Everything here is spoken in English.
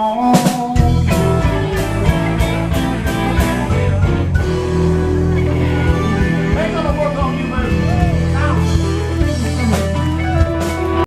on.